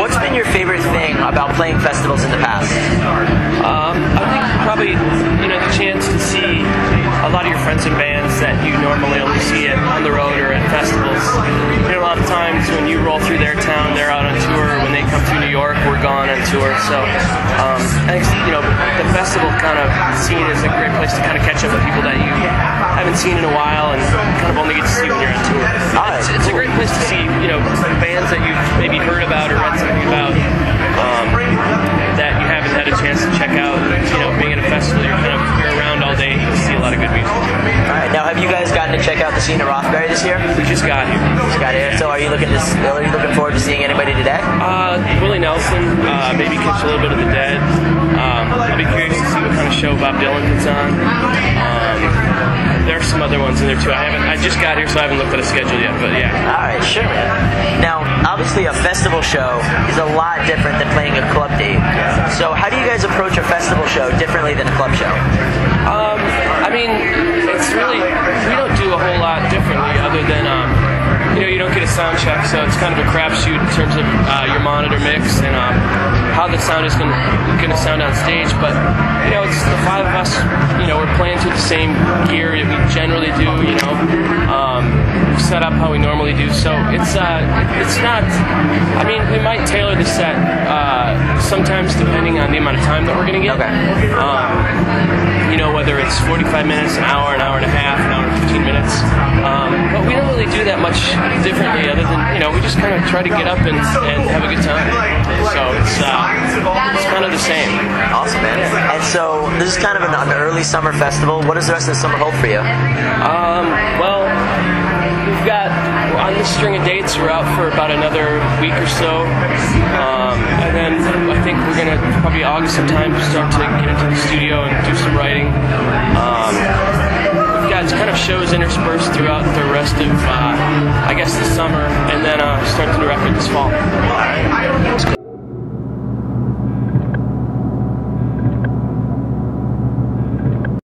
What's been your favorite thing about playing festivals in the past? Um, I think probably you know the chance to see a lot of your friends and bands that you normally only see it on the road or at festivals. You know, a lot of times when you roll through their town, they're out on tour. When they come to New York, we're gone on tour. So um, I think you know the festival kind of scene is a great place to kind of catch up with haven't seen in a while and kind of only get to see when you're on tour. It's, it's a great place to see you know bands that you've maybe heard about or read something about. Um, that you haven't had a chance to check out. You know, being at a festival, you're kind of you're around all day. You see a lot of good music. All right. Now, have you guys gotten to check out the scene at Rothbury this year? We just got here. Just got here. So, are you looking to? Are you looking forward to seeing anybody today? Uh, Willie Nelson, uh, maybe catch a little bit of the Dead. Um, I'll be curious to see what kind of show Bob Dylan puts on. Other ones in there too. I haven't. I just got here, so I haven't looked at a schedule yet. But yeah. All right, sure, man. Now, obviously, a festival show is a lot different than playing a club date. So, how do you guys approach a festival show differently than a club show? Um, I mean, it's really sound check, so it's kind of a crapshoot in terms of uh, your monitor mix and um, how the sound is going to sound on stage. But you know, it's the five of us. You know, we're playing to the same gear that we generally do. You know, um, set up how we normally do. So it's uh, it's not. I mean, we might tailor the set uh, sometimes depending on the amount of time that we're going to get. Okay. Um, you know, whether it's 45 minutes, an hour, an hour and a half, an hour and 15 minutes. Differently other than, you know, we just kind of try to get up and, and have a good time. So it's, uh, it's kind of the same. Awesome, man. And so, this is kind of an, an early summer festival. What does the rest of the summer hold for you? Um, well, we've got on this string of dates. We're out for about another week or so, um, and then I think we're gonna probably August sometime start to get into the studio and do some writing. Um, shows interspersed throughout the rest of, uh, I guess, the summer, and then uh, start to direct it this fall.